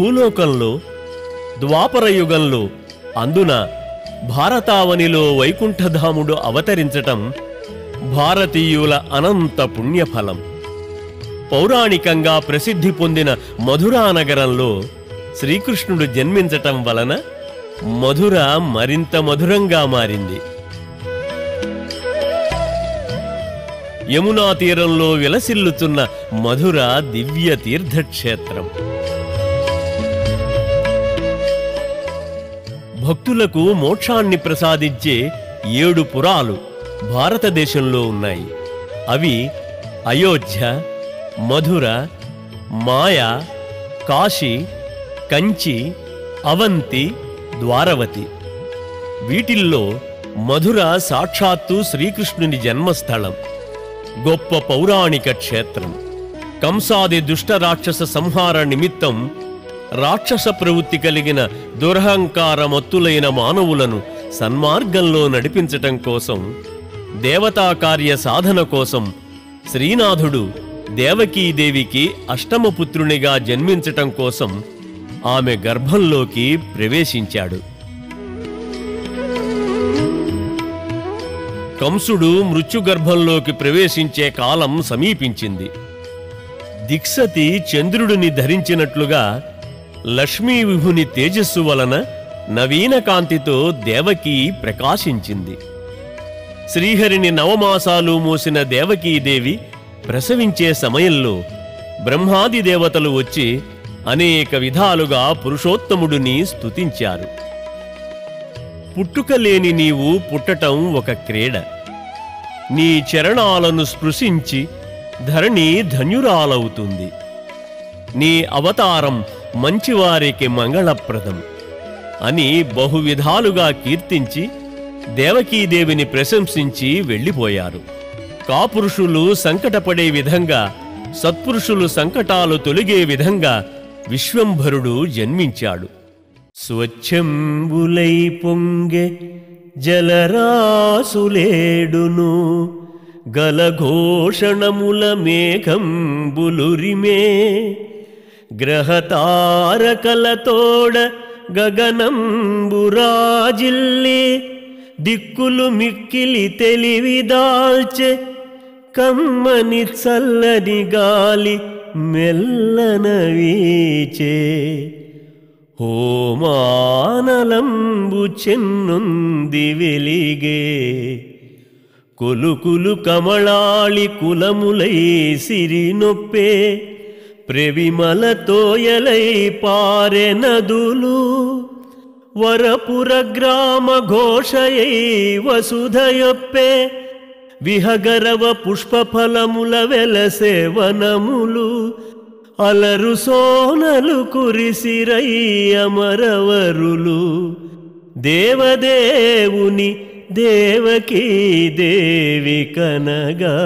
భూలోకంలో ద్వాపరయుగంలో అందున భారతావనిలో వైకుంఠధాముడు అవతరించటం భారతీయుల అనంత పుణ్యఫలం. పౌరాణికంగా ప్రసిద్ధి పొందిన మధురా నగరంలో శ్రీకృష్ణుడు జన్మించటం వలన మధుర మరింత మధురంగా మారింది. యమునా తీరంలో విలసిల్లుతున్న మధుర దివ్య తీర్థక్షేత్రం. భక్తులకు మోక్షాన్ని ప్రసాదించే ఏడు పురాలు భారతదేశంలో ఉన్నాయి. అవి అయోధ్య మధుర మాయ కాశీ కంచి అవంతి ద్వారవతి. వీటిల్లో మధుర సాక్షాత్తు శ్రీకృష్ణుని జన్మస్థలం గొప్ప పౌరాణిక క్షేత్రం. కంసాది దుష్ట రాక్షస సంహార నిమిత్తం రాక్షస ప్రవృత్తి కలిగిన దురహంకారమత్తులైన మానవులను సన్మార్గంలో నడిపించటం కోసం దేవతా కార్య సాధన కోసం శ్రీనాథుడు దేవకీదేవికి అష్టమపుత్రునిగా జన్మించటం కోసం ఆమె గర్భంలోకి ప్రవేశించాడు. కంసుడు మృత్యుగర్భంలోకి ప్రవేశించే కాలం సమీపించింది. దిక్సతి చంద్రుడిని ధరించినట్లుగా లక్ష్మీ విభుని తేజస్సు వలన నవీన కాంతితో దేవకి ప్రకాశించింది. శ్రీహరిని నవమాసాలు మోసిన దేవకీదేవి ప్రసవించే సమయంలో బ్రహ్మాది దేవతలు వచ్చి అనేక విధాలుగా పురుషోత్తముడిని స్తుతించారు. పుట్టుక లేని నీవు పుట్టటం ఒక క్రీడ. నీ చరణాలను స్పృశించి ధరణి ధన్యురాలవుతుంది నీ అవతారం మంచివారికి మంగళప్రదం అని బహువిధాలుగా కీర్తించి దేవకీదేవిని ప్రశంసించి వెళ్ళిపోయారు. కాపురుషులు సంకటపడే విధంగా సత్పురుషులు సంకటాలు తొలిగే విధంగా విశ్వంభరుడు జన్మించాడు. స్వచ్ఛంబులై పొంగె జలరాసులేడును గలఘోషణముల మేఘంబులురిమే గ్రహతారకలతోడ గగనంబురాజిల్లి దిక్కులు మిక్కిలి తెలివిదాల్చె కమ్మని చల్లని గాలి మెల్లన వీచే హోమానలంబు చెన్నుంది వెలిగే కొలుకులు కమళాళి కులములై సిరి నొప్పే ప్రవిమల పారె నదులు వరపుర గ్రామ ఘోషయై వసుధయొప్పే విహగరవ పుష్పఫలముల వెలసే వనములు అలరు సోనలు కురిసిరై అమరవరులు. దేవదేవుని దేవకీ దేవి కనగా.